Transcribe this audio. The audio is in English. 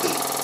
healthy.